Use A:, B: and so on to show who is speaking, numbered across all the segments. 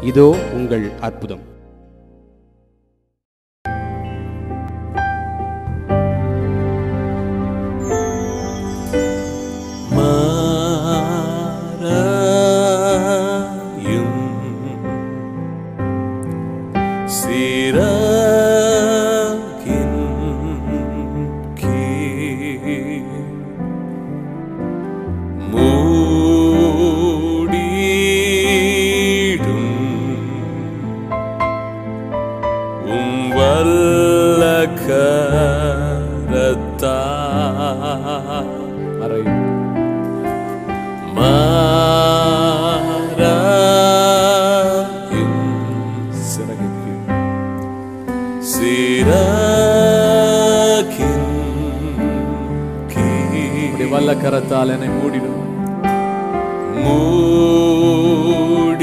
A: இதோ உங்கள் அற்புதம்.
B: மூடிடும்.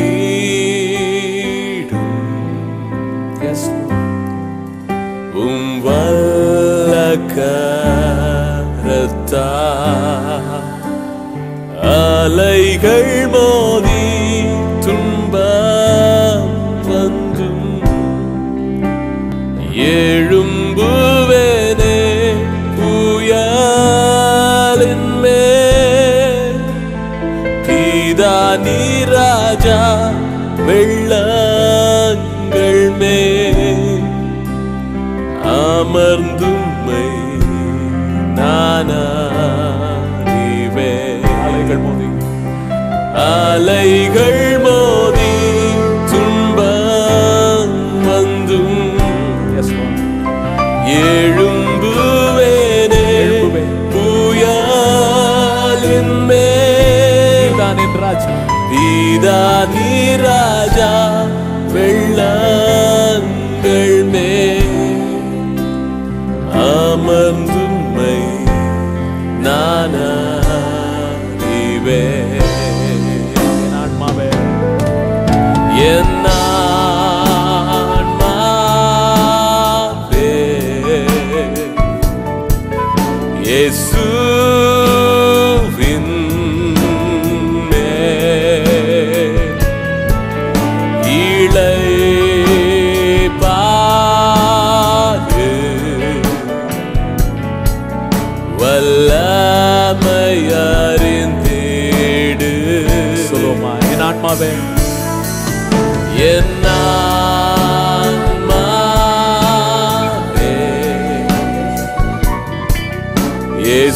B: உம் வல்ல கரத்தா அலைகள் மோதி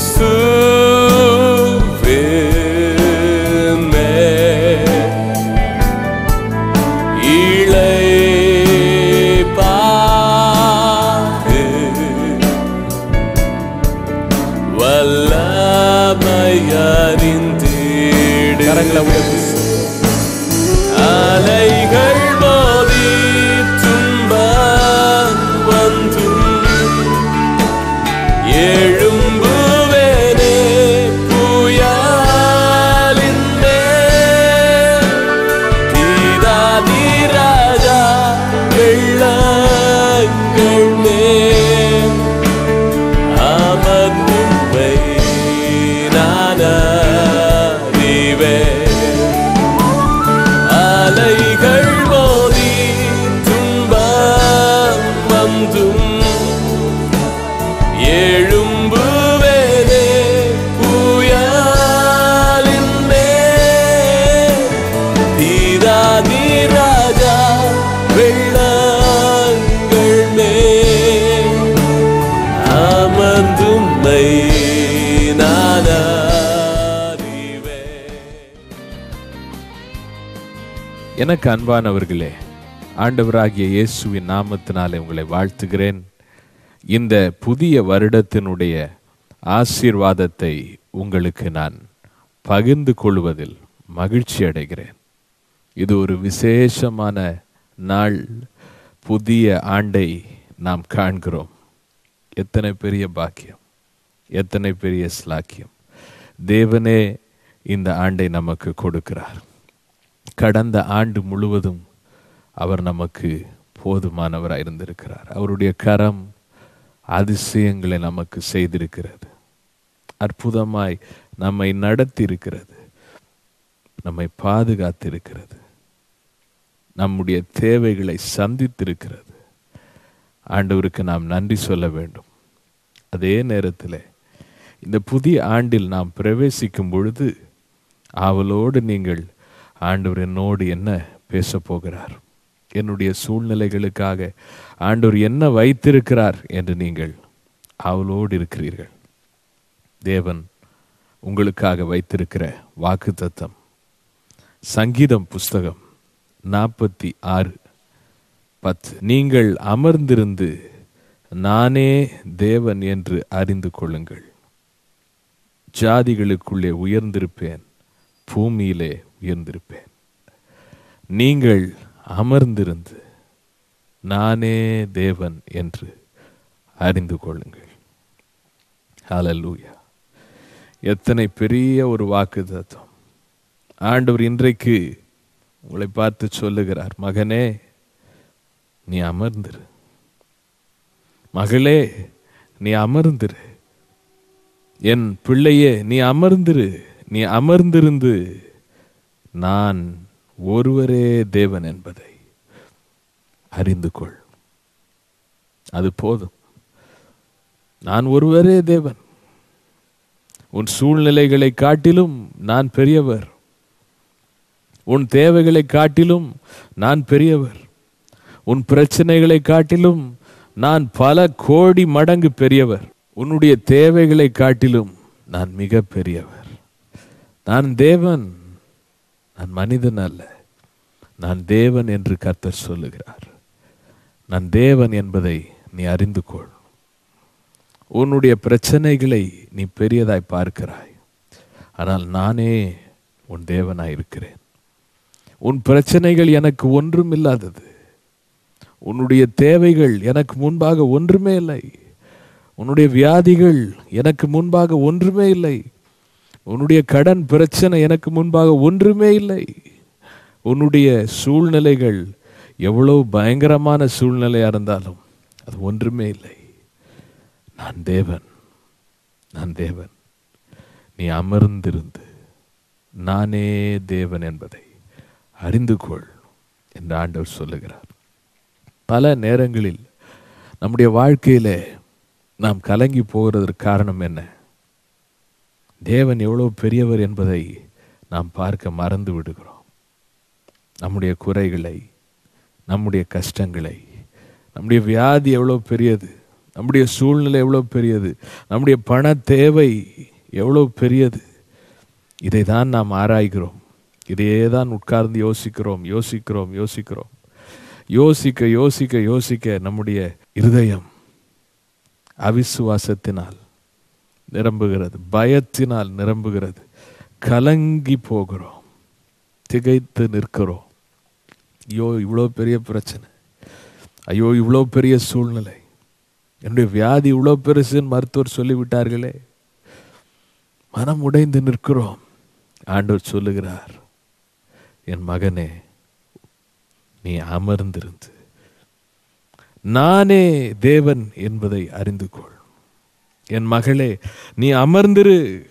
B: இயேசுவின்
C: எனக்கு அன்பானவர்களே ஆண்டவராகிய இயேசுவின் நாமத்தினாலே உங்களை வாழ்த்துகிறேன். இந்த புதிய வருடத்தினுடைய ஆசீர்வாதத்தை உங்களுக்கு நான் பகிர்ந்து கொள்வதில் மகிழ்ச்சி அடைகிறேன். இது ஒரு விசேஷமான நாள் புதிய ஆண்டை நாம் காண்கிறோம். எத்தனை பெரிய பாக்கியம் எத்தனை பெரிய ஸ்லாக்கியம் தேவனே இந்த ஆண்டை நமக்கு கொடுக்கிறார். கடந்த ஆண்டு முழுவதும் அவர் நமக்கு போதுமானவராக இருந்திருக்கிறார். அவருடைய கரம் அதிசயங்களை நமக்கு செய்திருக்கிறது. அற்புதமாய் நம்மை நடத்தி இருக்கிறது நம்மை பாதுகாத்திருக்கிறது. நம்முடைய தேவைகளை சந்தித்திருக்கிறது. ஆண்டவருக்கு நாம் நன்றி சொல்ல வேண்டும். அதே நேரத்தில் இந்த புதிய ஆண்டில் நாம் பிரவேசிக்கும் பொழுது ஆவலோடு நீங்கள் ஆண்டவர் என்னோடு என்ன பேச போகிறார்? என்னுடைய சூழ்நிலைகளுக்காக ஆண்டவர் என்ன வைத்திருக்கிறார் என்று நீங்கள் அவளோடு இருக்கிறீர்கள். தேவன் உங்களுக்காக வைத்திருக்கிற வாக்கு தத்தம் சங்கீதம் புஸ்தகம் நாற்பத்தி ஆறு பத்து. நீங்கள் அமர்ந்திருந்து நானே தேவன் என்று அறிந்து கொள்ளுங்கள். ஜாதிகளுக்குள்ளே உயர்ந்திருப்பேன். பூமியிலே உயர்ந்திருப்பேன். நீங்கள் அமர்ந்திருந்து நானே தேவன் என்று அறிந்து கொள்ளுங்கள். ஹalleluya எத்தனை பெரிய ஒரு வாக்கு தத்துவம் ஆண்டவர் இன்றைக்கு உங்களை பார்த்து சொல்லுகிறார் மகனே நீ அமர்ந்திரு. மகளே நீ அமர்ந்திரு. என் பிள்ளையே நீ அமர்ந்திரு. நீ அமர்ந்திருந்து நான் ஒருவரே தேவன் என்பதை அறிந்து கொள். அது போதும். நான் ஒருவரே தேவன். உன் சூழ்நிலைகளை காட்டிலும் நான் பெரியவர். உன் தேவைகளை காட்டிலும் நான் பெரியவர். உன் பிரச்சனைகளை காட்டிலும் நான் பல கோடி மடங்கு பெரியவர். உன்னுடைய தேவைகளை காட்டிலும் நான் மிக பெரியவர். நான் தேவன் நான் மனிதன் அல்ல. நான் தேவன் என்று கர்த்தர் சொல்லுகிறார். நான் தேவன் என்பதை நீ அறிந்து கொள். உன்னுடைய பிரச்சனைகளை நீ பெரியதாய் பார்க்கிறாய். ஆனால் நானே உன் தேவனாய் இருக்கிறேன். உன் பிரச்சனைகள் எனக்கு ஒன்றும் இல்லாதது. உன்னுடைய தேவைகள் எனக்கு முன்பாக ஒன்றுமே இல்லை. உன்னுடைய வியாதிகள் எனக்கு முன்பாக ஒன்றுமே இல்லை. உன்னுடைய கடன் பிரச்சனை எனக்கு முன்பாக ஒன்றுமே இல்லை. உன்னுடைய சூழ்நிலைகள் எவ்வளோ பயங்கரமான சூழ்நிலையாக இருந்தாலும் அது ஒன்றுமே இல்லை. நான் தேவன் நான் தேவன். நீ அமர்ந்திருந்து நானே தேவன் என்பதை அறிந்து கொள் என்று ஆண்டவர் சொல்லுகிறார். பல நேரங்களில் நம்முடைய வாழ்க்கையில் நாம் கலங்கி போகிறதற்கு காரணம் என்ன? தேவன் எவ்வளோ பெரியவர் என்பதை நாம் பார்க்க மறந்து விடுகிறோம். நம்முடைய குறைகளை நம்முடைய கஷ்டங்களை நம்முடைய வியாதி எவ்வளோ பெரியது நம்முடைய சூழ்நிலை எவ்வளோ பெரியது நம்முடைய பண தேவை எவ்வளோ பெரியது இதை தான் நாம் ஆராய்கிறோம். இதையே தான் உட்கார்ந்து யோசிக்கிறோம் யோசிக்கிறோம் யோசிக்கிறோம். யோசிக்க யோசிக்க யோசிக்க நம்முடைய இருதயம் அவிசுவாசத்தினால் நிரம்புகிறது. பயத்தினால் நிரம்புகிறது. கலங்கி போகிறோம். திகைத்து நிற்கிறோம். ஐயோ இவ்வளோ பெரிய பிரச்சனை. ஐயோ இவ்வளோ பெரிய சூழ்நிலை. என்னுடைய வியாதி இவ்வளோ பெருசுன்னு மருத்துவர் சொல்லிவிட்டார்களே. மனம் உடைந்து நிற்கிறோம். ஆண்டவர் சொல்லுகிறார் என் மகனே நீ அமர்ந்திருந்து நானே தேவன் என்பதை அறிந்து கொள். என் மகளே நீ அமர்ந்திரு.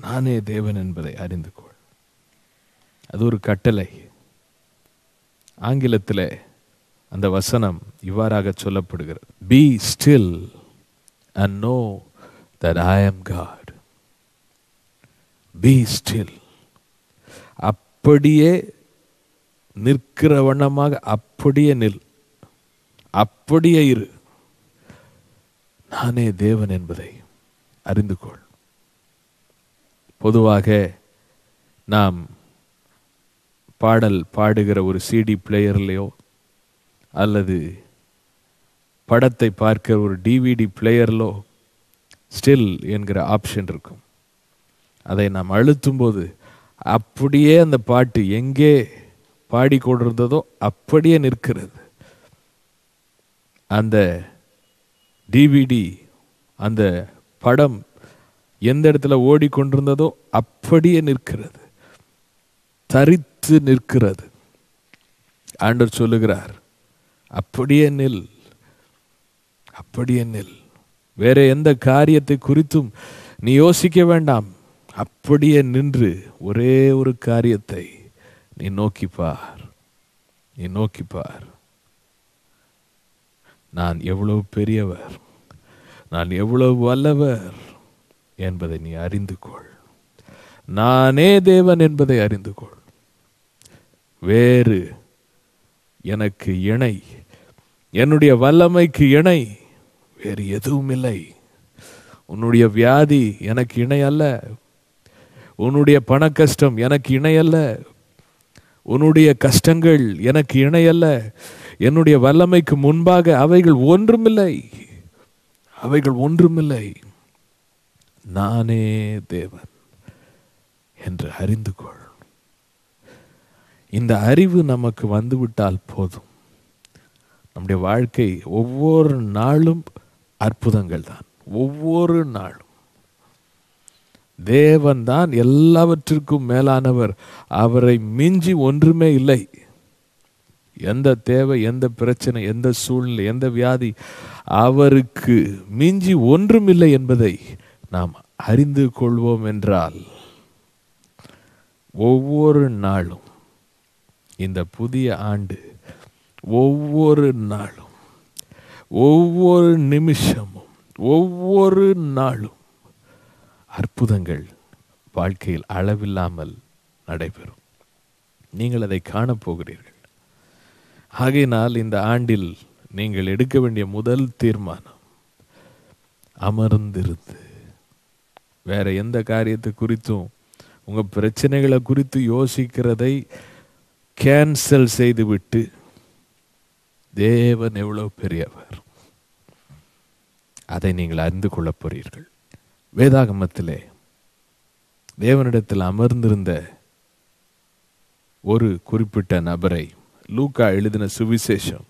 C: நானே தேவன் என்பதை அறிந்து கொள். அது ஒரு கட்டளை. ஆங்கிலத்தில் அந்த வசனம் இவ்வாறாக சொல்லப்படுகிறது. Be still and know that I am God be still அப்படியே நிற்கிற வண்ணமாக அப்படியே நில். அப்படியே இரு. நானே தேவன் என்பதை அறிந்து கொள். பொதுவாக நாம் பாடல் பாடுகிற ஒரு சிடி பிளேயர்லையோ அல்லது படத்தை பார்க்கிற ஒரு டிவிடி பிளேயர்லோ ஸ்டில் என்கிற ஆப்ஷன் இருக்கும். அதை நாம் அழுத்தும்போது அப்படியே அந்த பாட்டு எங்கே பாடிக்கொண்டிருந்ததோ அப்படியே நிற்கிறது. அந்த டிவிடி அந்த படம் எந்த இடத்துல ஓடிக்கொண்டிருந்ததோ அப்படியே நிற்கிறது. தரித்து நிற்கிறது. ஆண்டவர் சொல்லுகிறார் அப்படியே நில் அப்படியே நில். வேற எந்த காரியத்தை குறித்தும் நீ யோசிக்க வேண்டாம். அப்படியே நின்று ஒரே ஒரு காரியத்தை நீ நோக்கி பார் நீ நோக்கி பார் நான் எவ்வளவு பெரியவர் நான் எவ்வளவு வல்லவர் என்பதை நீ அறிந்து கொள். நானே தேவன் என்பதை அறிந்து கொள். வேறு எனக்கு இணை என்னுடைய வல்லமைக்கு இணை வேறு எதுவும் இல்லை உன்னுடைய வியாதி எனக்கு இணை அல்ல. உன்னுடைய பண கஷ்டம் எனக்கு இணை அல்ல. உன்னுடைய கஷ்டங்கள் எனக்கு இணை அல்ல. என்னுடைய வல்லமைக்கு முன்பாக அவைகள் ஒன்றுமில்லை. அவைகள் ஒன்றுமில்லை. நானே தேவன் என்று அறிந்து கொள். இந்த அறிவு நமக்கு வந்துவிட்டால் போதும். நம்முடைய வாழ்க்கை ஒவ்வொரு நாளும் அற்புதங்கள் தான். ஒவ்வொரு நாளும். தேவன் தான் எல்லாவற்றிற்கும் மேலானவர். அவரை மிஞ்சி ஒன்றுமே இல்லை. எந்த தேவை எந்த பிரச்சனை எந்த சூழ்நிலை எந்த வியாதி அவருக்கு மிஞ்சி ஒன்றுமில்லை என்பதை நாம் அறிந்து கொள்வோம் என்றால் ஒவ்வொரு நாளும் இந்த புதிய ஆண்டு ஒவ்வொரு நாளும் ஒவ்வொரு நிமிஷமும் ஒவ்வொரு நாளும் அற்புதங்கள் வாழ்க்கையில் அளவில்லாமல் நடைபெறும். நீங்கள் அதை காணப்போகிறீர்கள். ஆகையினால் இந்த ஆண்டில் நீங்கள் எடுக்க வேண்டிய முதல் தீர்மானம் அமர்ந்திருந்து. வேற எந்த காரியத்தை குறித்தும் உங்கள் பிரச்சனைகளை குறித்து யோசிக்கிறதை கேன்சல் செய்துவிட்டு தேவன் எவ்வளோ பெரியவர். அதை நீங்கள் அறிந்து கொள்ளப் போறீர்கள். வேதாகமத்திலே தேவனிடத்தில் அமர்ந்திருந்த ஒரு குறிப்பிட்ட நபரை லூக்கா எழுதின சுவிசேஷம்.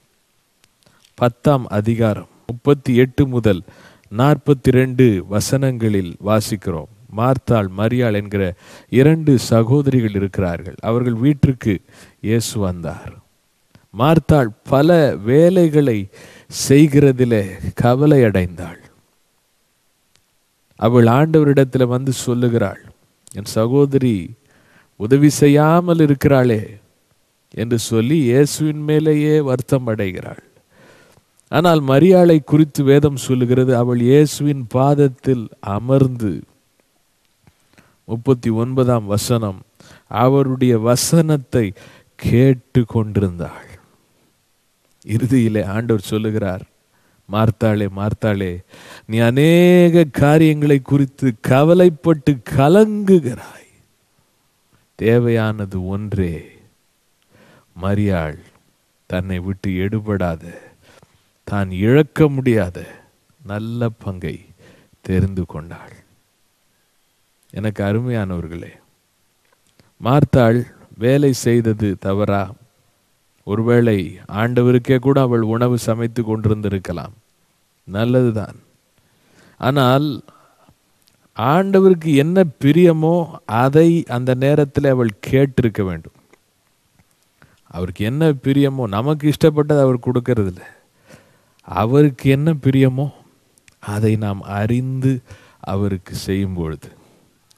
C: பத்தாம் அதிகாரம் முப்பத்தி எட்டு முதல் நாற்பத்தி ரெண்டு வசனங்களில் வாசிக்கிறோம். மார்த்தாள் மரியாள் என்கிற இரண்டு சகோதரிகள் இருக்கிறார்கள். அவர்கள் வீட்டிற்கு இயேசு வந்தார். மார்த்தாள் பல வேலைகளை செய்கிறதிலே கவலை அடைந்தாள். அவள் ஆண்டவரிடத்தில் வந்து சொல்லுகிறாள் என் சகோதரி உதவி செய்யாமல் இருக்கிறாளே என்று சொல்லி இயேசுவின் மேலேயே வருத்தம் அடைகிறாள். ஆனால் மரியாளை குறித்து வேதம் சொல்லுகிறது அவள் இயேசுவின் பாதத்தில் அமர்ந்து முப்பத்தி ஒன்பதாம் வசனம் அவருடைய வசனத்தை கேட்டு கொண்டிருந்தாள் இறுதியிலே ஆண்டவர் சொல்லுகிறார் மார்த்தாளே மார்த்தாளே நீ அநேக காரியங்களை குறித்து கவலைப்பட்டு கலங்குகிறாய். தேவையானது ஒன்றே. மரியாள் தன்னை விட்டு எடுபடாத தான் இழக்க முடியாத நல்ல பங்கை தெரிந்து கொண்டாள். எனக்கு அருமையானவர்களே மார்த்தாள் வேலை செய்தது தவறா? ஒருவேளை ஆண்டவருக்கே கூட அவள் உணவு சமைத்து கொண்டிருந்திருக்கலாம். நல்லதுதான். ஆனால் ஆண்டவருக்கு என்ன பிரியமோ அதை அந்த நேரத்தில் அவள் கேட்டிருக்க வேண்டும். அவருக்கு என்ன பிரியமோ நமக்கு இஷ்டப்பட்டது அவர் கொடுக்கறதில்ல. அவருக்கு என்ன பிரியமோ அதை நாம் அறிந்து அவருக்கு செய்யும் பொழுது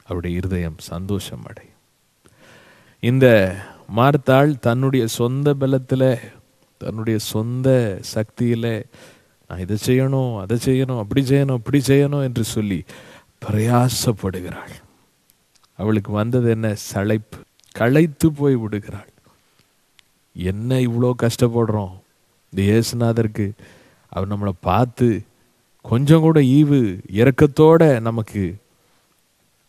C: அவருடைய இருதயம் சந்தோஷம் அடையும். இந்த மார்த்தாள் தன்னுடைய சொந்த பலத்தில் தன்னுடைய சொந்த சக்தியில் நான் இதை செய்யணும் அதை செய்யணும் அப்படி செய்யணும் இப்படி செய்யணும் என்று சொல்லி பிரயாசப்படுகிறாள். அவளுக்கு வந்தது என்ன? சளைப்பு. களைத்து போய் விடுகிறாள். என்ன இவ்வளோ கஷ்டப்படுறோம்? இந்த இயேசுநாதருக்கு. அவர் நம்மளை பார்த்து கொஞ்சம் கூட ஈவு இறக்கத்தோட நமக்கு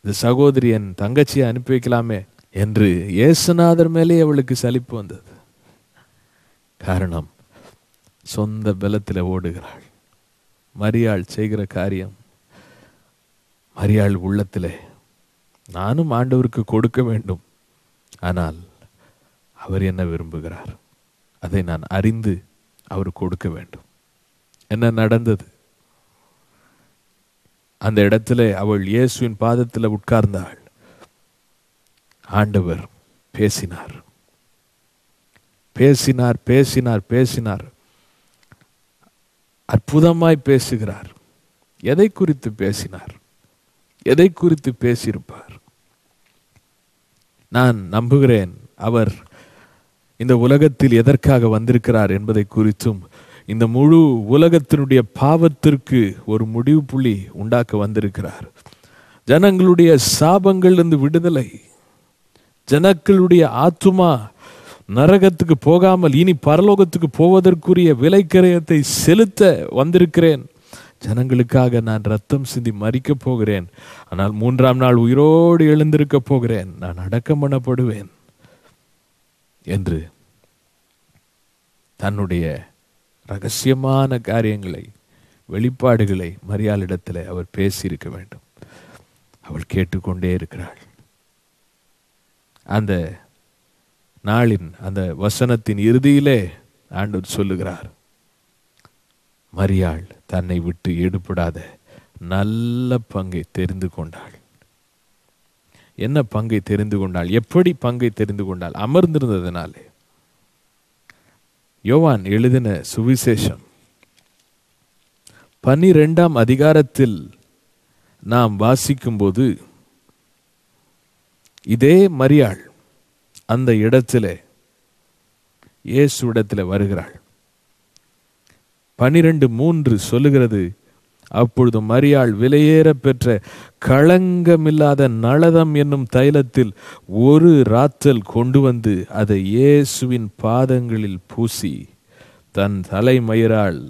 C: இந்த சகோதரி என் தங்கச்சியை அனுப்பி வைக்கலாமே என்று இயேசுநாதர் மேலே அவளுக்கு சலிப்பு வந்தது. காரணம் சொந்த பலத்தில் ஓடுகிறாள். மரியாள் செய்கிற காரியம் மரியாள் உள்ளத்திலே நானும் ஆண்டவருக்கு கொடுக்க வேண்டும். ஆனால் அவர் என்ன விரும்புகிறார்? அதை நான் அறிந்து அவர் கொடுக்க வேண்டும். என்ன நடந்தது? அந்த இடத்துல அவள் இயேசுவின் பாதத்தில் உட்கார்ந்தாள். ஆண்டவர் பேசினார். பேசினார் பேசினார் பேசினார். அற்புதமாய் பேசுகிறார். எதை குறித்து பேசினார்? எதை குறித்து பேசியிருப்பார்? நான் நம்புகிறேன் அவர் இந்த உலகத்தில் எதற்காக வந்திருக்கிறார் என்பதை குறித்தும் இந்த முழு உலகத்தினுடைய பாவத்திற்கு ஒரு முடிவு புள்ளி உண்டாக்க வந்திருக்கிறார். ஜனங்களுடைய சாபங்களிலிருந்து விடுதலை ஜனங்களுடைய ஆத்துமா நரகத்துக்கு போகாமல் இனி பரலோகத்துக்கு போவதற்குரிய விலைக்கரையத்தை செலுத்த வந்திருக்கிறேன். ஜனங்களுக்காக நான் ரத்தம் சிந்தி மறிக்கப் போகிறேன். ஆனால் மூன்றாம் நாள் உயிரோடு எழுந்திருக்கப் போகிறேன். நான் அடக்கம் பண்ணப்படுவேன். என்று தன்னுடைய ரகசியமான காரியங்களை வெளிப்பாடுகளை மரியாளிடத்தில் அவர் பேசியிருக்க வேண்டும். அவள் கேட்டுக்கொண்டே இருக்கிறாள். அந்த நாளின் அந்த வசனத்தின் இறுதியிலே ஆண்டவர் சொல்லுகிறார் மரியாள் தன்னை விட்டு ஈடுபடாத நல்ல பங்கை தெரிந்து கொண்டாள். என்ன பங்கை தெரிந்து கொண்டாள்? எப்படி பங்கை தெரிந்து கொண்டாள்? அமர்ந்திருந்ததினாலே. யோவான் எழுதின சுவிசேஷம். பன்னிரெண்டாம் அதிகாரத்தில் நாம் வாசிக்கும்போது இதே மரியாள் அந்த இடத்திலே இயேசு இடத்துல வருகிறாள். பனிரெண்டு மூன்று சொல்லுகிறது அப்பொழுது மரியாள் விலையேற பெற்ற களங்கமில்லாத நளதம் என்னும் தைலத்தில் ஒரு ராத்தல் கொண்டு வந்து அதை இயேசுவின் பாதங்களில் பூசி தன் தலைமயிரால்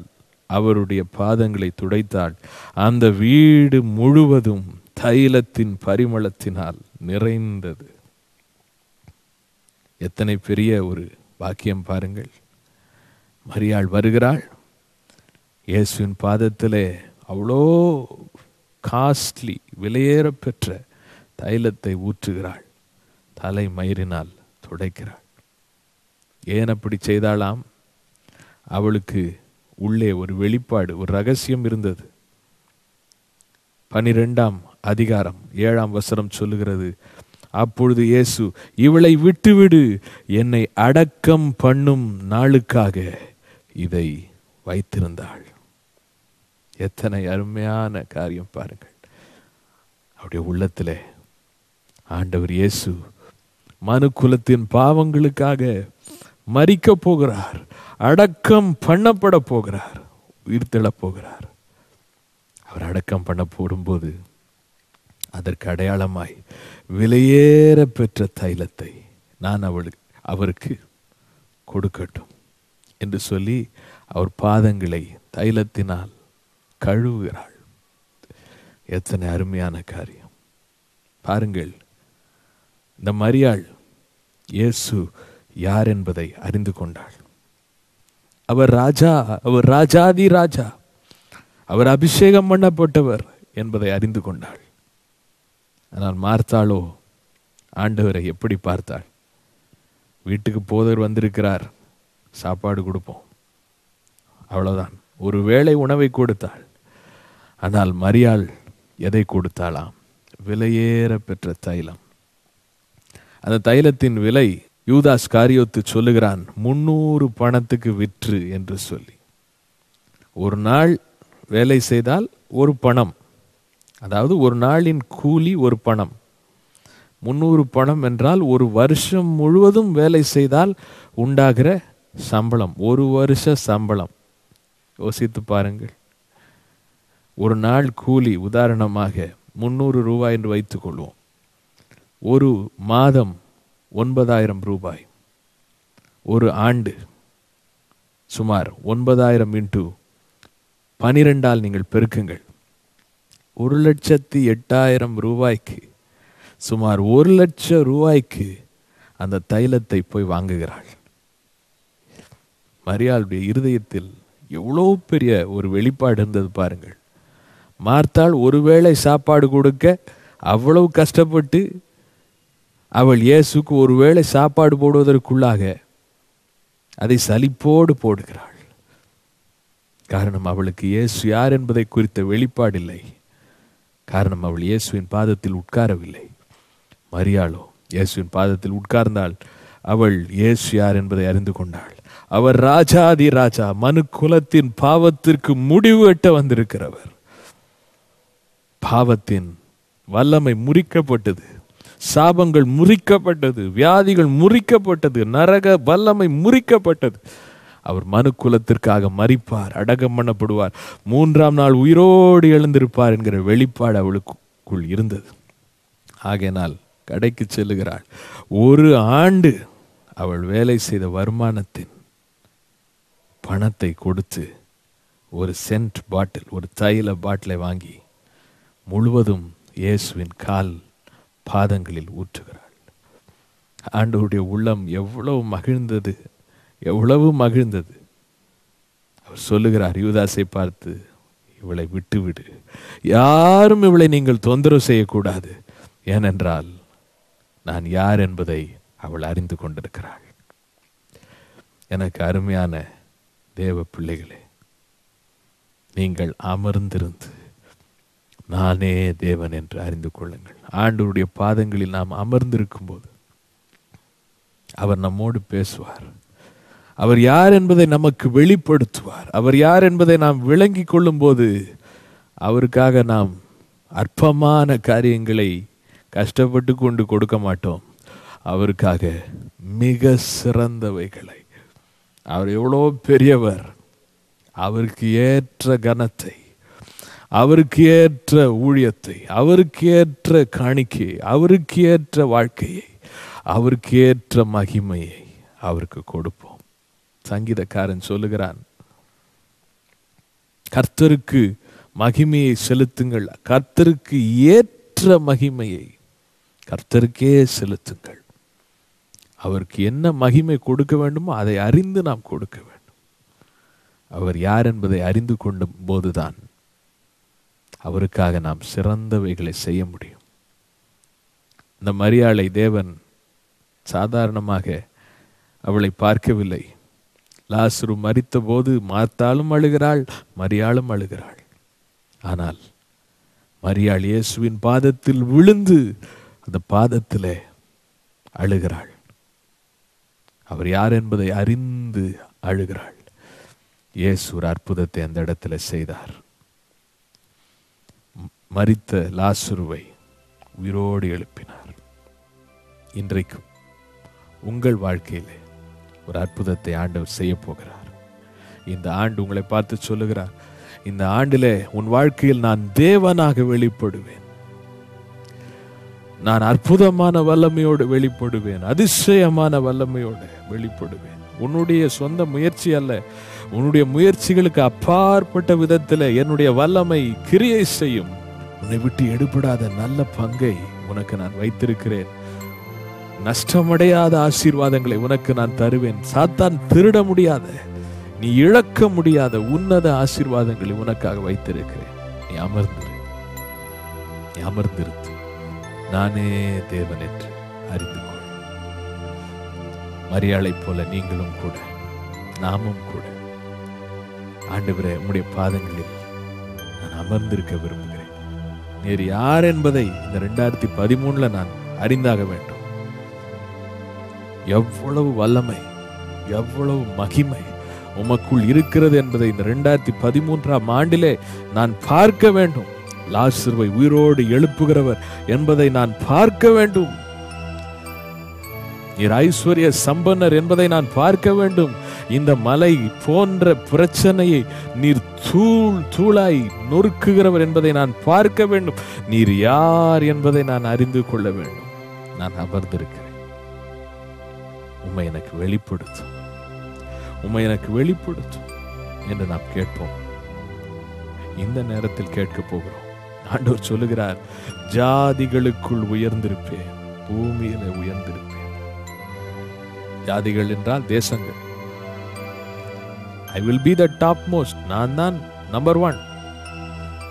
C: அவருடைய பாதங்களை துடைத்தாள். அந்த வீடு முழுவதும் தைலத்தின் பரிமளத்தினால் நிறைந்தது. எத்தனை பெரிய ஒரு வாக்கியம் பாருங்கள். மரியாள் வருகிறாள். இயேசுவின் பாதத்திலே அவ்வளோ காஸ்ட்லி விலையேற பெற்ற தைலத்தை ஊற்றுகிறாள். தலை மயிரினால் துடைக்கிறாள். ஏன் அப்படி செய்தாளாம்? அவளுக்கு உள்ளே ஒரு வெளிப்பாடு ஒரு ரகசியம் இருந்தது. பனிரெண்டாம் அதிகாரம் ஏழாம் வசனம் சொல்லுகிறது அப்பொழுது இயேசு இவளை விட்டுவிடு என்னை அடக்கம் பண்ணும் நாளுக்காக இதை வைத்திருந்தாள். எத்தனை அருமையான காரியம் பாருங்கள். அவருடைய உள்ளத்திலே ஆண்டவர் இயேசு மனு குலத்தின் பாவங்களுக்காக மறிக்க போகிறார் அடக்கம் பண்ணப்பட போகிறார் உயிர்த்தெழப் போகிறார். அவர் அடக்கம் பண்ண போடும்போது அதற்கு அடையாளமாய் விலையேற பெற்ற தைலத்தை நான் அவளுக்கு அவருக்கு கொடுக்கட்டும் என்று சொல்லி அவர் பாதங்களை தைலத்தினால் கழுவுகிறாள். எத்தனை அருமையான காரியம். பாருங்கள் இந்த மரியாள் இயேசு யார் என்பதை அறிந்து கொண்டாள். அவர் ராஜா அவர் ராஜாதி ராஜா அவர் அபிஷேகம் பண்ணப்பட்டவர் என்பதை அறிந்து கொண்டாள். ஆனால் மார்த்தாளோ ஆண்டவரை எப்படி பார்த்தாள்? வீட்டுக்கு போதர் வந்திருக்கிறார் சாப்பாடு கொடுப்போம். அவ்வளவுதான். ஒரு வேளை உணவை கொடுத்தாள். ஆனால் மரியாள் எதை கொடுத்தாளாம்? விலையேற பெற்ற தைலம். அந்த தைலத்தின் விலை யூதாஸ் காரியோத்து சொல்லுகிறான் முன்னூறு பணத்துக்கு விற்று என்று சொல்லி. ஒரு நாள் வேலை செய்தால் ஒரு பணம். அதாவது ஒரு நாளின் கூலி ஒரு பணம். முன்னூறு பணம் என்றால் ஒரு வருஷம் முழுவதும் வேலை செய்தால் உண்டாகிற சம்பளம். ஒரு வருஷ சம்பளம். யோசித்து பாருங்கள். ஒரு நாள் கூலி உதாரணமாக முன்னூறு ரூபாய் என்று வைத்துக் கொள்வோம். ஒரு மாதம் ஒன்பதாயிரம் ரூபாய். ஒரு ஆண்டு சுமார் ஒன்பதாயிரம் இன்ட்டு பனிரெண்டால் நீங்கள் பெருக்குங்கள். ஒரு லட்சத்தி எட்டாயிரம் ரூபாய்க்கு சுமார் ஒரு லட்சம் ரூபாய்க்கு அந்த தைலத்தை போய் வாங்குகிறாள் மரியாளுடைய இருதயத்தில் எவ்வளோ பெரிய ஒரு வெளிப்பாடு இருந்தது பாருங்கள். மார்த்தாள் ஒருவேளை சாப்பாடு கொடுக்க அவ்வளவு கஷ்டப்பட்டு அவள் இயேசுக்கு ஒருவேளை சாப்பாடு போடுவதற்குள்ளாக அதை சலிப்போடு போடுகிறாள். காரணம் அவளுக்கு இயேசு யார் என்பதை குறித்த வெளிப்பாடில்லை. காரணம் அவள் இயேசுவின் பாதத்தில் உட்காரவில்லை. மரியாளோ இயேசுவின் பாதத்தில் உட்கார்ந்தாள் அவள் இயேசு யார் என்பதை அறிந்து கொண்டாள். அவர் ராஜாதி ராஜா மனு குலத்தின் பாவத்திற்கு முடிவு எட்ட வந்திருக்கிறவர். பாவத்தின் வல்லமை முறிக்கப்பட்டது. சாபங்கள் முறிக்கப்பட்டது. வியாதிகள் முறிக்கப்பட்டது. நரக வல்லமை முறிக்கப்பட்டது. அவர் மனு குலத்திற்காக மறிப்பார் அடகம் பண்ணப்படுவார். மூன்றாம் நாள் உயிரோடு எழுந்திருப்பார் என்கிற வெளிப்பாடு அவளுக்குள் இருந்தது. ஆகையினால் கடைக்கு செல்லுகிறாள். ஒரு ஆண்டு அவள் வேலை செய்த வருமானத்தின் பணத்தை கொடுத்து ஒரு சென்ட் பாட்டில் ஒரு தைல பாட்டிலை வாங்கி முழுவதும் இயேசுவின் கால் பாதங்களில் ஊற்றுகிறாள். ஆண்டவருடைய உள்ளம் எவ்வளவு மகிழ்ந்தது எவ்வளவு மகிழ்ந்தது. அவர் சொல்லுகிறார் யுவதாசை பார்த்து இவளை விட்டுவிடு. யாரும் இவளை நீங்கள் தொந்தரவு செய்யக்கூடாது. ஏனென்றால் நான் யார் என்பதை அவள் அறிந்து கொண்டிருக்கிறாள். எனக்கு அருமையான தேவ பிள்ளைகளே நீங்கள் அமர்ந்திருந்து நானே தேவன் என்று அறிந்து கொள்ளுங்கள். ஆண்டவருடைய பாதங்களில் நாம் அமர்ந்திருக்கும் போது அவர் நம்மோடு பேசுவார். அவர் யார் என்பதை நமக்கு வெளிப்படுத்துவார். அவர் யார் என்பதை நாம் விளங்கி கொள்ளும் போது அவருக்காக நாம் அற்பமான காரியங்களை கஷ்டப்பட்டு கொண்டு கொடுக்க மாட்டோம். அவருக்காக மிக சிறந்தவைகளை. அவர் எவ்வளோ பெரியவர். அவருக்கு ஏற்ற கனத்தை அவருக்கு ஏற்ற ஊழியத்தை அவருக்கு ஏற்ற காணிக்கையை அவருக்கு ஏற்ற வாழ்க்கையை அவருக்கு ஏற்ற மகிமையை அவருக்கு கொடுப்போம். சங்கீதக்காரன் சொல்லுகிறான் கர்த்தருக்கு மகிமையை செலுத்துங்கள். கர்த்தருக்கு ஏற்ற மகிமையை கர்த்தருக்கே செலுத்துங்கள். அவருக்கு என்ன மகிமை கொடுக்க வேண்டுமோ அதை அறிந்து நாம் கொடுக்க வேண்டும். அவர் யார் என்பதை அறிந்து கொண்ட போதுதான் அவருக்காக நாம் சிறந்தவைகளை செய்ய முடியும். இந்த மரியாளை தேவன் சாதாரணமாக அவளை பார்க்கவில்லை. லாசுரு மறித்த போது மார்த்தாலும் அழுகிறாள் மரியாளும் அழுகிறாள். ஆனால் மரியாள் இயேசுவின் பாதத்தில் விழுந்து அந்த பாதத்திலே அழுகிறாள். அவர் யார் என்பதை அறிந்து அழுகிறாள். இயேசு ஒரு அற்புதத்தை அந்த இடத்துல செய்தார். மறித்த லாசுருவை உயிரோடு எழுப்பினார். இன்றைக்கும் உங்கள் வாழ்க்கையிலே ஒரு அற்புதத்தை ஆண்டவர் செய்ய போகிறார். இந்த ஆண்டு உங்களை பார்த்து சொல்லுகிறார் இந்த ஆண்டிலே உன் வாழ்க்கையில் நான் தேவனாக வெளிப்படுவேன். நான் அற்புதமான வல்லமையோடு வெளிப்படுவேன் அதிசயமான வல்லமையோடு வெளிப்படுவேன். உன்னுடைய சொந்த முயற்சி அல்ல உன்னுடைய முயற்சிகளுக்கு அப்பாற்பட்ட விதத்தில் என்னுடைய வல்லமை கிரியை செய்யும். உன்னை விட்டு எடுபடாத நல்ல பங்கை உனக்கு நான் வைத்திருக்கிறேன். நஷ்டமடையாத ஆசீர்வாதங்களை உனக்கு நான் தருவேன். சாத்தான் திருட முடியாத நீ இழக்க முடியாத உன்னத ஆசீர்வாதங்களை உனக்காக வைத்திருக்கிறேன். நீ அமர்ந்திரு. நீ அமர்ந்திருந்து நானே தேவன் என்று அறிந்து கொள். மரியாளை போல நீங்களும் கூட நாமும் கூட. ஆண்டு உம்முடைய பாதங்களில் நான் அமர்ந்திருக்க விரும்புகிறேன். நீர் யார் என்பதை இந்த ரெண்டாயிரத்தி பதிமூணுல நான் அறிந்தாக வேண்டும். எவ்வளவு வல்லமை எவ்வளவு மகிமை உமக்குள் இருக்கிறது என்பதை இந்த ரெண்டாயிரத்தி பதிமூன்றாம் ஆண்டிலே நான் பார்க்க வேண்டும். லாசுருவை உயிரோடு எழுப்புகிறவர் என்பதை நான் பார்க்க வேண்டும். நீர் ஐஸ்வர்ய சம்பன்னர் என்பதை நான் பார்க்க வேண்டும். இந்த மலை போன்ற பிரச்சனையை நீர் தூள் தூளாய் நொறுக்குகிறவர் என்பதை நான் பார்க்க வேண்டும். நீர் யார் என்பதை நான் அறிந்து கொள்ள வேண்டும். நான் அமர்ந்திருக்கிறேன். உண்மை எனக்கு வெளிப்படுத்தும் உண்மை எனக்கு வெளிப்படுத்தும் என்று நாம் கேட்போம். இந்த நேரத்தில் கேட்க போகிறோம். ஆண்டவர் சொல்லுகிறார் ஜாதிகளுக்குள் உயர்ந்திருப்பேன் பூமியில உயர்ந்திருப்பேன். ஜாதிகள் என்றால் தேசங்கள். I will be the top most நான் தான் நம்பர் ஒன்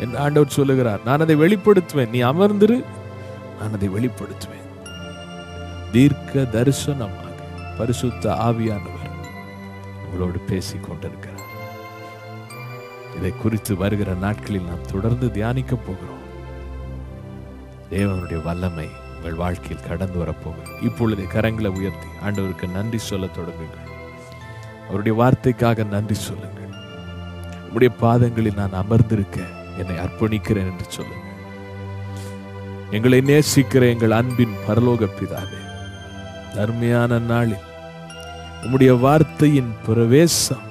C: என்று ஆண்டவர் சொல்லுகிறார். நான் அதை வெளிப்படுத்துவேன். நீ அமர்ந்துரு. நான் அதை வெளிப்படுத்துவேன். தீர்க்க தரிசனமாக பரிசுத்த ஆவியானவர் உங்களோடு பேசிக் கொண்டிருக்கிறார். இதை குறித்து வருகிற நாட்களில் நாம் தொடர்ந்து தியானிக்க போகிறோம். தேவனுடைய வல்லமை உங்கள் வாழ்க்கையில் கடந்து வரப்போகிறது இப்பொழுது கரங்களை உயர்த்தி ஆண்டவருக்கு நன்றி சொல்ல தொடங்குங்கள். அவருடைய வார்த்தைக்காக நன்றி சொல்லுங்கள். உடைய பாதங்களில் நான் அமர்ந்திருக்க என்னை அர்ப்பணிக்கிறேன் என்று சொல்லுங்கள். எங்களை நேசிக்கிற எங்கள் அன்பின் பரலோக பிதாவே அருமையான நாளில் உம்முடைய வார்த்தையின் பிரவேசம்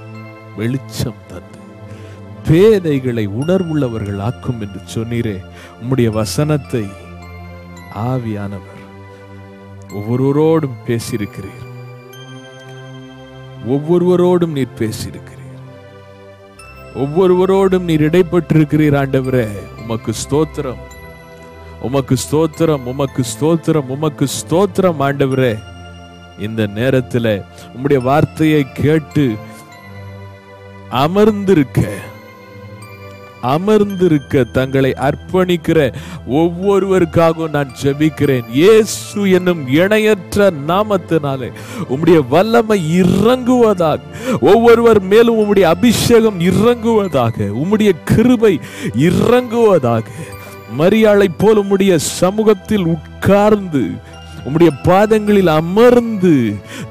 C: வெளிச்சம் தந்து பேதைகளை உணர்வுள்ளவர்கள் ஆக்கும் என்று சொன்னீரே. உம்முடைய வசனத்தை ஆவியானவர் ஒவ்வொருவரோடும் பேசியிருக்கிறீர். ஒவ்வொருவரோடும் நீர் பேசியிருக்கிறீர். ஒவ்வொருவரோடும் நீர் இடைப்பட்டிருக்கிறீர் ஆண்டவரே. உமக்கு ஸ்தோத்திரம். உமக்கு ஸ்தோத்திரம் உமக்கு ஸ்தோத்திரம் உமக்கு ஸ்தோத்திரம் ஆண்டவரே. இந்த நேரத்தில் உம்முடைய வார்த்தையை கேட்டு அமர்ந்திருக்க அமர்ந்திருக்க தங்களை அர்ப்பணிக்கிற ஒவ்வொருவருக்காகவும் நான் ஜெபிக்கிறேன். இயேசு என்னும் இணையற்ற நாமத்தினாலே உம்முடைய வல்லமை இறங்குவதாக ஒவ்வொருவர் மேலும் உம்முடைய அபிஷேகம் இறங்குவதாக உம்முடைய கிருபை இறங்குவதாக மரியாளை போல் உம்முடைய சமூகத்தில் உட்கார்ந்து உம்முடைய பாதங்களில் அமர்ந்து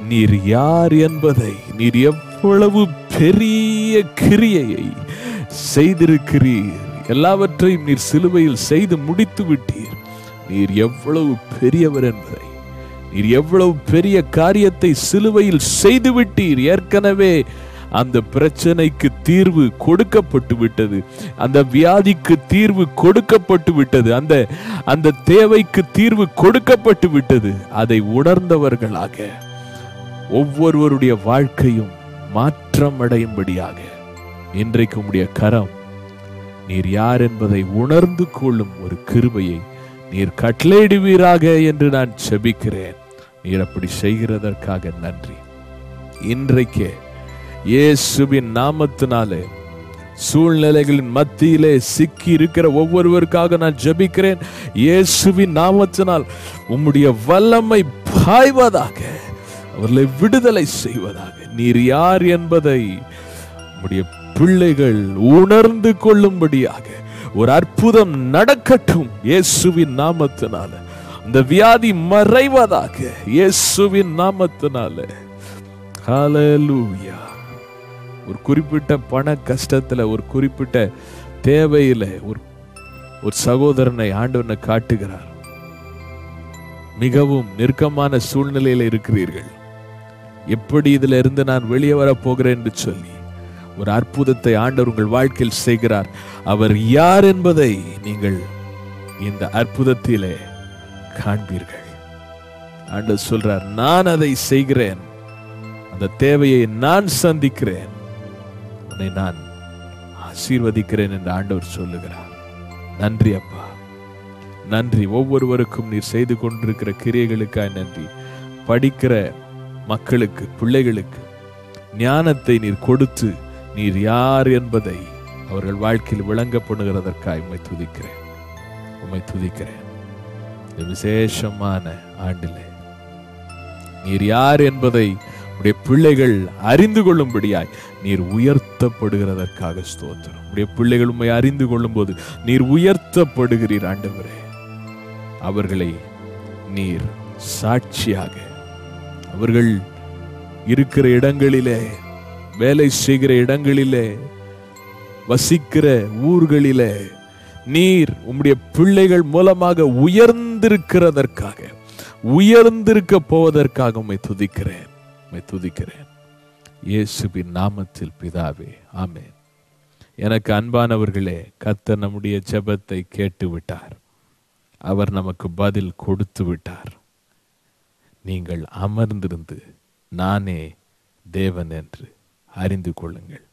C: நீர் யார் என்பதை நீர் எவ்வளவு பெரிய கிரியையை செய்திருக்கிறீர். எல்லாவற்றையும் நீர் சிலுவையில் செய்து முடித்து விட்டீர். நீர் எவ்வளவு பெரியவர் என்பதை. நீர் எவ்வளவு பெரிய காரியத்தை சிலுவையில் செய்து விட்டீர். ஏற்கனவே அந்த பிரச்சனைக்கு தீர்வு கொடுக்கப்பட்டு விட்டது. அந்த வியாதிக்கு தீர்வு கொடுக்கப்பட்டு விட்டது. அந்த அந்த தேவைக்கு தீர்வு கொடுக்கப்பட்டு விட்டது. அதை உணர்ந்தவர்களாக ஒவ்வொருவருடைய வாழ்க்கையும் மாற்றம் அடையும்படியாக இன்றைக்கு உம்முடைய கரம். நீர் யார் என்பதை உணர்ந்து கொள்ளும் ஒரு கிருபையை நீர் கட்டளையிடுவீராக என்று நான் செபிக்கிறேன். நீர் அப்படி செய்கிறதற்காக நன்றி. இன்றைக்கே இயேசுவின் நாமத்தினாலே சூழ்நிலைகளின் மத்தியிலே சிக்கி இருக்கிற ஒவ்வொருவருக்காக நான் ஜபிக்கிறேன். இயேசுவின் நாமத்தினால் உம்முடைய வல்லமை பாய்வதாக அவர்களை விடுதலை செய்வதாக. நீர் யார் என்பதை உம்முடைய பிள்ளைகள் உணர்ந்து கொள்ளும்படியாக ஒரு அற்புதம் நடக்கட்டும் இயேசுவின் நாமத்தினால. அந்த வியாதி மறைவதாக இயேசுவின் நாமத்தினால. ஹalleluya ஒரு குறிப்பிட்ட பண கஷ்டத்துல ஒரு குறிப்பிட்ட தேவையில ஒரு ஒரு சகோதரனை ஆண்டவனை காட்டுகிறார். மிகவும் நெருக்கமான சூழ்நிலையில இருக்கிறீர்கள். எப்படி இதுல இருந்து நான் வெளியே வர போகிறேன் என்று சொல்லி. ஒரு அற்புதத்தை ஆண்டவர் உங்கள் வாழ்க்கையில் செய்கிறார். அவர் யார் என்பதை நீங்கள் இந்த அற்புதத்திலே காண்பீர்கள். ஆண்டவர் சொல்றார் நான் அதை செய்கிறேன். அந்த தேவையை நான் சந்திக்கிறேன். உன்னை நான் ஆசீர்வதிக்கிறேன் என்று ஆண்டவர் சொல்லுகிறார். நன்றி அப்பா. நன்றி. ஒவ்வொருவருக்கும் நீர் செய்து கொண்டிருக்கிற கிரியைகளுக்காய் நன்றி. படிக்கிற மக்களுக்கு பிள்ளைகளுக்கு ஞானத்தை நீர் கொடுத்து நீர் யார் என்பதை அவர்கள் வாழ்க்கையில் விளங்க பண்ணுகிறதற்காய் உம்மை துதிக்கிறேன். உம்மை துதிக்கிறேன். விசேஷமான ஆண்டிலே நீர் யார் என்பதை உடைய பிள்ளைகள் அறிந்து கொள்ளும்படியாய் நீர் உயர்த்தப்படுகிறதற்காக ஸ்தோத்திரம். உடைய பிள்ளைகள் உண்மை அறிந்து கொள்ளும்போது நீர் உயர்த்தப்படுகிறீர் ஆண்டவரே. அவர்களை நீர் சாட்சியாக அவர்கள் இருக்கிற இடங்களிலே வேலை செய்கிற இடங்களிலே வசிக்கிற ஊர்களிலே நீர் உம்முடைய பிள்ளைகள் மூலமாக உயர்ந்திருக்கிறதற்காக உயர்ந்திருக்க போவதற்காக உம்மை துதிக்கிறேன் உம்மை துதிக்கிறேன். இயேசுவின் நாமத்தில் பிதாவே ஆமேன். எனக்கு அன்பானவர்களே கத்த நம்முடைய ஜெபத்தை கேட்டு விட்டார் அவர் நமக்கு பதில் கொடுத்து விட்டார். நீங்கள் அமர்ந்திருந்து நானே தேவன் என்று. அறிந்து கொள்ளுங்கள்.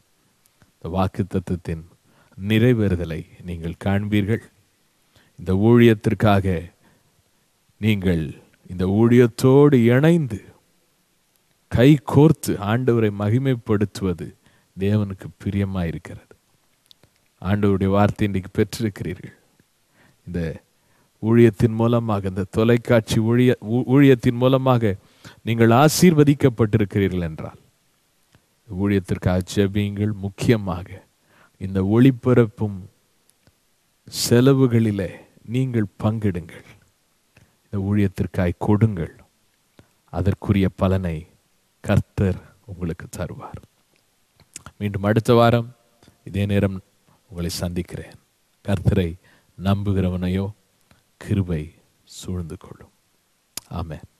C: இந்த வாக்கு தத்துவத்தின் நிறைவேறுதலை நீங்கள் காண்பீர்கள். இந்த ஊழியத்திற்காக நீங்கள் இந்த ஊழியத்தோடு இணைந்து கை கோர்த்து ஆண்டவரை மகிமைப்படுத்துவது தேவனுக்கு பிரியமாயிருக்கிறது. ஆண்டவருடைய வார்த்தை இன்றைக்கு பெற்றிருக்கிறீர்கள். இந்த ஊழியத்தின் மூலமாக இந்த தொலைக்காட்சி ஊழிய ஊ- ஊழியத்தின் மூலமாக நீங்கள் ஆசீர்வதிக்கப்பட்டிருக்கிறீர்கள் என்றால் ஊழியத்திற்காக ஜெபியுங்கள். முக்கியமாக இந்த ஒளிபரப்பும் செலவுகளிலே நீங்கள் பங்கிடுங்கள். இந்த ஊழியத்திற்காய் கொடுங்கள். அதற்குரிய பலனை கர்த்தர் உங்களுக்கு தருவார். மீண்டும் அடுத்த வாரம் இதே நேரம் உங்களை சந்திக்கிறேன். கர்த்தரை நம்புகிறவனையோ கிருபை சூழ்ந்து கொள்ளும். ஆமேன்.